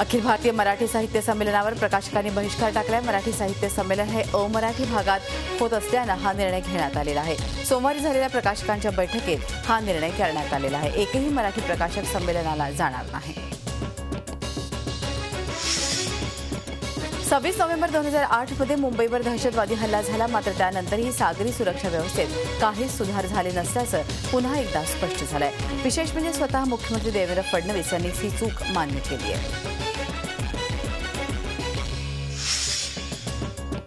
अखिल भारतीय मराठी साहित्य संमेलनावर प्रकाशकांनी बहिष्कार टाकलाय. मराठी साहित्य संमेलन हे अमराठी भागात होत असल्यानं हा निर्णय घेण्यात आलेला आहे. सोमवारी झालेल्या प्रकाशकांच्या बैठकीत हा निर्णय करण्यात आलेला आहे. एकही मराठी प्रकाशक संमेलनाला जाणार नाही. सव्वीस नोव्हेंबर दोन हजार आठमध्ये मुंबईवर दहशतवादी हल्ला झाला. मात्र त्यानंतरही सागरी सुरक्षा व्यवस्थेत काहीच सुधार झाले नसल्याचं पुन्हा एकदा स्पष्ट झालंय. विशेष म्हणजे स्वतः मुख्यमंत्री देवेंद्र फडणवीस यांनी ही चूक मान्य केली आहे.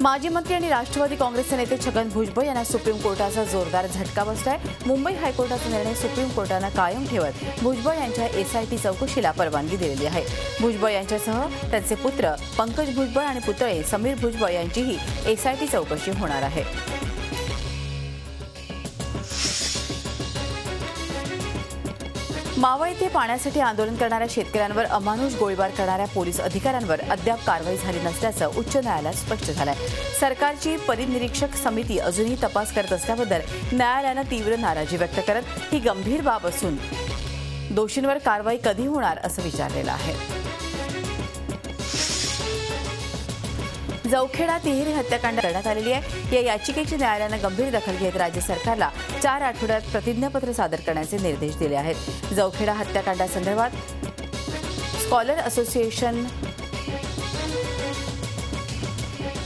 माजी मंत्री आणि राष्ट्रवादी काँग्रेसचे नेते छगन भुजबळ यांना सुप्रीम कोर्टाचा जोरदार झटका बसलाय. मुंबई हायकोर्टाचा निर्णय सुप्रीम कोर्टानं कायम ठेवत भुजबळ यांच्या एसआयटी चौकशीला परवानगी दिलेली आहे. भुजबळ यांच्यासह त्यांचे पुत्र पंकज भुजबळ आणि पुतळे समीर भुजबळ यांचीही एसआयटी चौकशी होणार आहे. मावळ येथे पाण्यासाठी आंदोलन करणाऱ्या शेतकऱ्यांवर अमानुष गोळीबार करणाऱ्या पोलीस अधिकाऱ्यांवर अद्याप कारवाई झाली नसल्याचं उच्च न्यायालयात स्पष्ट झालंय. सरकारची परिनिरीक्षक समिती अजूनही तपास करत असल्याबद्दल न्यायालयानं तीव्र नाराजी व्यक्त करत ही गंभीर बाब असून दोषींवर कारवाई कधी होणार असं विचारलेलं आहे. जवखेडा तिहेरी हत्याकांड करण्यात आलेली आहे. या याचिकेची न्यायालयानं गंभीर दखल घेत राज्य सरकारला चार आठवड्यात प्रतिज्ञापत्र सादर करण्याचे निर्देश दिले आहेत. जवखेडा हत्याकांडासंदर्भात स्कॉलर असोसिएशन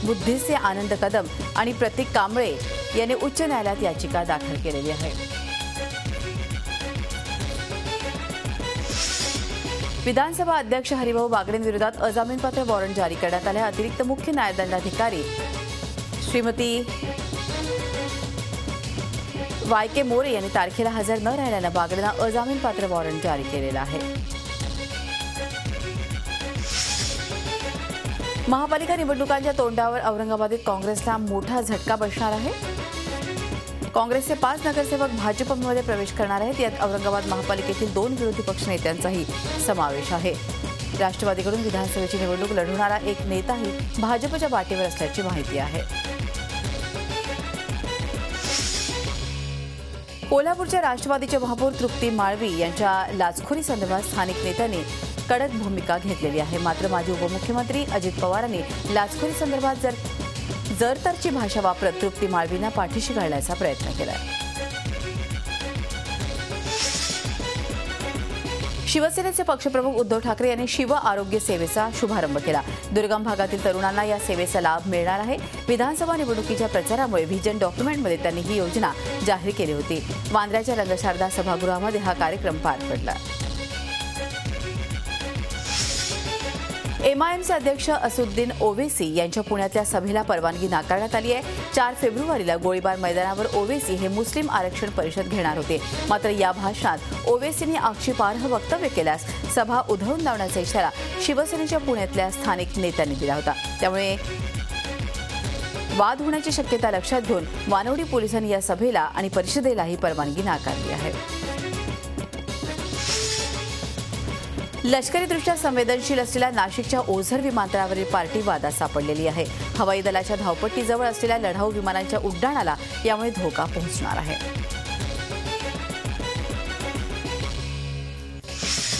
बुद्धिस्टचे आनंद कदम आणि प्रतीक कांबळे यांनी उच्च न्यायालयात याचिका दाखल केलेली आहे. विधानसभा अध्यक्ष हरिभाऊ बागडेंविरोधात अजामीनपात्र वॉरंट जारी करण्यात आले. अतिरिक्त मुख्य न्यायदंडाधिकारी श्रीमती वाय के मोरे यांनी तारखेला हजर न राहिल्यानं बागडेंना अजामीनपात्र वॉरंट जारी केलेला आहे. महापालिका निवडणुकांच्या तोंडावर औरंगाबादेत काँग्रेसला मोठा झटका बसणार आहे. काँग्रेसचे पाच नगरसेवक भाजपमध्ये प्रवेश करणार आहेत. यात औरंगाबाद महापालिकेतील दोन विरोधी पक्षनेत्यांचाही समावेश आहे. राष्ट्रवादीकडून विधानसभेची निवडणूक लढवणारा एक नेताही भाजपच्या वाटेवर असल्याची माहिती आहे. कोल्हापूरच्या राष्ट्रवादीच्या महापौर तृप्ती माळवी यांच्या लाचखोरी संदर्भात स्थानिक नेत्यांनी कडक भूमिका घेतलेली आहे. मात्र माजी उपमुख्यमंत्री अजित पवारांनी लाचखोरी संदर्भात जर जर तरची भाषा वापरत तृप्ती माळवींना पाठीशी घालण्याचा प्रयत्न केलाय. शिवसेनेचे पक्षप्रमुख उद्धव ठाकरे यांनी शिव आरोग्य सेवेचा शुभारंभ केला. दुर्गम भागातील तरुणांना या सेवेचा लाभ मिळणार आहे. विधानसभा निवडणुकीच्या प्रचारामुळे व्हिजन डॉक्युमेंटमध्ये त्यांनी ही योजना जाहीर केली होती. वांद्र्याच्या रंगशारदा सभागृहामध्ये हा कार्यक्रम पार पडला. एमआयएमचे अध्यक्ष असुद्दीन ओवेसी यांच्या पुण्यातल्या सभेला परवानगी नाकारण्यात आली आहे. चार फेब्रुवारीला गोळीबार मैदानावर ओवेसी हे मुस्लिम आरक्षण परिषद घेणार होते. मात्र या भाषणात ओवेसींनी आक्षेपार्ह वक्तव्य केल्यास सभा उधळून लावण्याचा इशारा शिवसेनेच्या पुण्यातल्या स्थानिक नेत्यांनी दिला होता. त्यामुळे वाद होण्याची शक्यता लक्षात घेऊन वानवडी पोलिसांनी या सभेला आणि परिषदेलाही परवानगी नाकारली आहे. लष्करीदृष्ट्या संवेदनशील असलेल्या नाशिकच्या ओझर विमानतळावरील पार्टी वादात सापडलेली आहे. हवाई दलाच्या धावपट्टीजवळ असलेल्या लढाऊ विमानांच्या उड्डाणाला यामुळे धोका पोहोचणार आहे.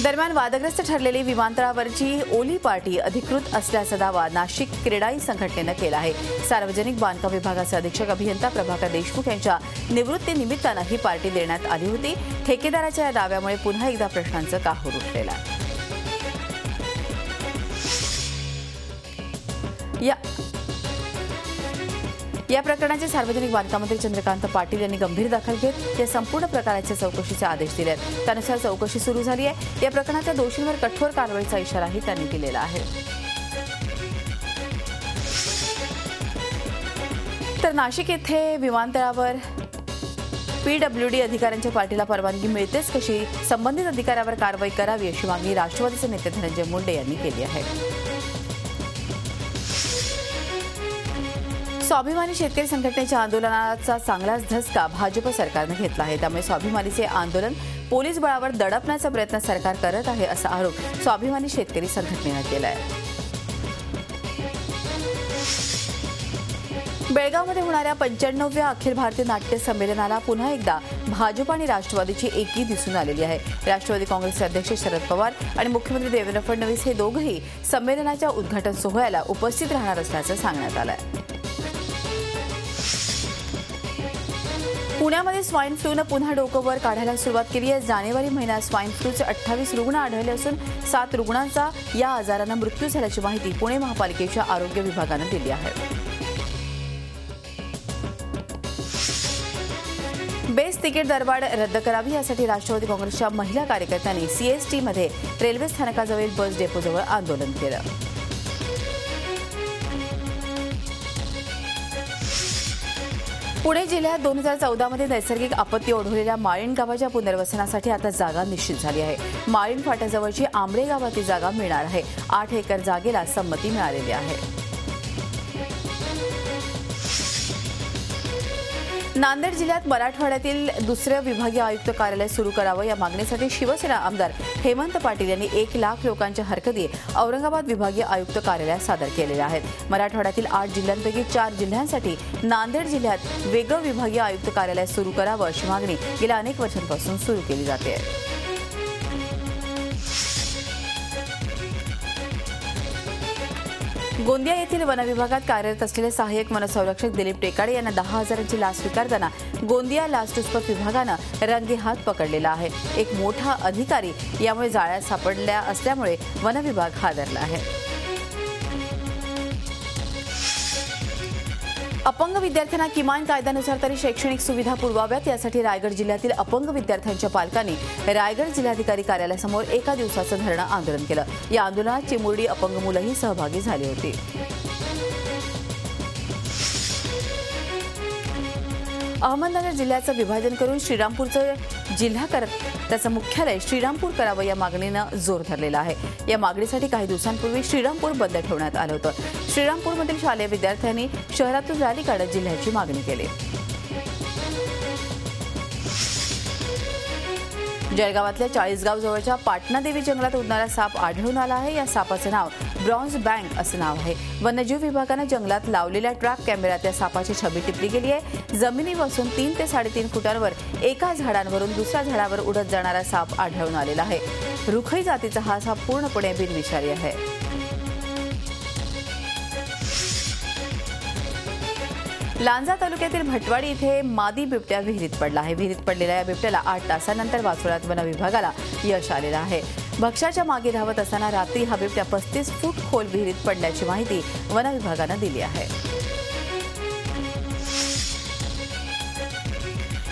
दरम्यान वादग्रस्त ठरलेली विमानतळावरची ओली पार्टी अधिकृत असल्याचा दावा नाशिक क्रीडाई संघटनेनं केला आहे. सार्वजनिक बांधकाम विभागाचे अधीक्षक अभियंता प्रभाकर देशमुख यांच्या निवृत्तीनिमित्तानं ही पार्टी देण्यात आली होती. ठेकेदाराच्या या दाव्यामुळे पुन्हा एकदा प्रश्नांचं काहूर उठलेलं आहे. या. या प्रकरणाचे सार्वजनिक बांधकाम मंत्री चंद्रकांत पाटील यांनी गंभीर दखल घेत या संपूर्ण प्रकाराच्या चौकशीचे आदेश दिले आहेत. त्यानुसार चौकशी सुरू झाली आहे. या प्रकरणाच्या दोषींवर कठोर कारवाईचा इशाराही त्यांनी दिलेला आहे. तर नाशिक येथे विमानतळावर पीडब्ल्यूडी अधिकाऱ्यांच्या पार्टीला परवानगी मिळतेच कशी? संबंधित अधिकाऱ्यावर कारवाई करावी अशी मागणी राष्ट्रवादीचे नेते धनंजय मुंडे यांनी केली आहे. स्वाभिमानी शेतकरी संघटनेच्या आंदोलनाचा चांगलाच धसका भाजप सरकारनं घेतला आहे. त्यामुळे स्वाभिमानीचे आंदोलन पोलीस बळावर दडपण्याचा प्रयत्न सरकार करत आहे असा आरोप स्वाभिमानी शेतकरी संघटनेनं केला आहे बेळगावमध्ये होणाऱ्या पंच्याण्णव्या अखिल भारतीय नाट्य संमेलनाला पुन्हा एकदा भाजप आणि राष्ट्रवादीची एकी दिसून आलेली आहे. राष्ट्रवादी काँग्रेसचे अध्यक्ष शरद पवार आणि मुख्यमंत्री देवेंद्र फडणवीस हे दोघंही संमेलनाच्या उद्घाटन सोहळ्याला उपस्थित राहणार असल्याचं सांगण्यात आलं आहे पुण्यामध्ये स्वाईन फ्लूनं पुन्हा डोकं वर काढायला सुरुवात केली आहे. जानेवारी महिन्यात स्वाईन फ्लूचे अठ्ठावीस रुग्ण आढळले असून सात रुग्णांचा या आजारानं मृत्यू झाल्याची माहिती पुणे महापालिकेच्या आरोग्य विभागानं दिली आहे. बेस्ट तिकीट दरवाढ रद्द करावी यासाठी राष्ट्रवादी काँग्रेसच्या महिला कार्यकर्त्यांनी सीएसटीमध्ये रेल्वे स्थानकाजवळील बस डेपोजवळ आंदोलन केलं. पुणे जिल्ह्यात दोन हजार चौदामध्ये नैसर्गिक आपत्ती ओढवलेल्या माळीण गावाच्या पुनर्वसनासाठी आता जागा निश्चित झाली आहे. माळीण फाट्याजवळची आंबळे गावातील जागा मिळणार आहे. आठ एकर जागेला संमती मिळालेली आहे. नांदेड जिल्ह्यात मराठवाड्यातील दुसरं विभागीय आयुक्त कार्यालय सुरू करावं या मागणीसाठी शिवसेना आमदार हेमंत पाटील यांनी एक लाख लोकांच्या हरकती औरंगाबाद विभागीय आयुक्त कार्यालयात सादर केलेल्या आहेत. मराठवाड्यातील आठ जिल्ह्यांपैकी चार जिल्ह्यांसाठी नांदेड जिल्ह्यात वेगळं विभागीय आयुक्त कार्यालय सुरू करावं अशी मागणी गेल्या अनेक वर्षांपासून सुरू केली जाते. गोंदिया येथील वनविभागात कार्यरत असलेले सहाय्यक वनसंरक्षक दिलीप टेकाडे यांना दहा हजारांची लाच स्वीकारताना गोंदिया लाचलुचपत विभागानं रंगेहात पकडलेला आहे. एक मोठा अधिकारी यामुळे जाळ्यात सापडल्या असल्यामुळे वनविभाग हादरला आहे. अपंग विद्यार्थ्यांना किमान कायद्यानुसार तरी शैक्षणिक सुविधा पुरवाव्यात. यासाठी रायगड जिल्ह्यातील अपंग विद्यार्थ्यांच्या पालकांनी रायगड जिल्हाधिकारी कार्यालयासमोर एका दिवसाचं धरणं आंदोलन केलं. या आंदोलनात चिमुरडी अपंग मुलंही सहभागी झाली होती. अहमदनगर जिल्ह्याचं विभाजन करून श्रीरामपूरचं जिल्हा करत त्याचं मुख्यालय श्रीरामपूर करावं या मागणीनं जोर धरलेला आहे. या मागणीसाठी काही दिवसांपूर्वी श्रीरामपूर बंद ठेवण्यात आलं होतं. श्रीरामपूरमधील शालेय विद्यार्थ्यांनी शहरातून रॅली काढत जिल्ह्याची मागणी केली. जळगावातल्या चाळीसगाव जवळच्या पाटणादेवी जंगलात उडणारा साप आढळून आला आहे. या सापाचं नाव ब्रॉन्झ बँक असं नाव आहे. वन्यजीव विभागानं जंगलात लावलेल्या ट्रॅक कॅमेऱ्यात या सापाची छबी टिपली गेली आहे. जमिनीपासून तीन ते साडेतीन फुटांवर एका झाडांवरून दुसऱ्या झाडावर उडत जाणारा साप आढळून आलेला आहे. रुखई जातीचा हा साप पूर्णपणे बिनविषारी आहे. लांजा तालुक्यातील भटवाडी इथे मादी बिबट्या विहिरीत पडला आहे. विहिरीत पडलेल्या या बिबट्याला आठ तासानंतर वाचवण्यात वन विभागाला यश आलेलं आहे. भक्ष्याच्या मागे धावत असताना रात्री हा बिबट्या पस्तीस फूट खोल विहिरीत पडल्याची माहिती वन विभागानं दिली आहे.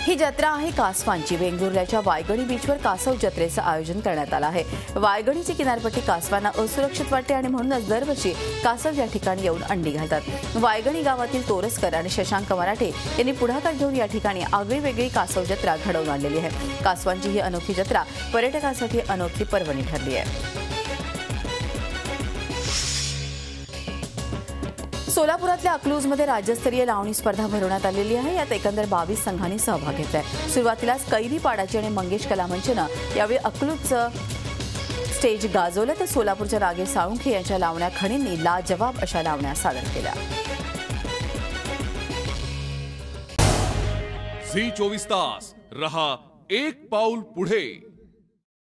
ही जत्रा आहे कासवांची. वेंगुर्ल्याच्या वायगणी बीचवर कासव जत्रेचं आयोजन करण्यात आलं आहे. वायगणीची किनारपट्टी कासवांना असुरक्षित वाटते आणि म्हणूनच दरवर्षी कासव या ठिकाणी येऊन अंडी घालतात. वायगणी गावातील तोरसकर आणि शशांक मराठे यांनी पुढाकार घेऊन या ठिकाणी आगळीवेगळी कासव जत्रा घडवून आणलेली आहे. कासवांची ही अनोखी जत्रा पर्यटकांसाठी अनोखी पर्वणी ठरली आहे. सोलापुरातल्या अकलूजमध्ये राज्यस्तरीय लावणी स्पर्धा भरवण्यात आलेली आहे. यात एकंदर बावीस संघांनी सहभाग आहे सुरुवातीलाच कैरी पाडाची आणि मंगेश कला मंचनं यावेळी अकलूजचं स्टेज गाजवलं तर सोलापूरच्या रागे साळुंखे यांच्या लावण्या खणींनी लाजवाब अशा लावण्या सादर केल्या. झी चोवीस तास. रहा एक पाऊल पुढे.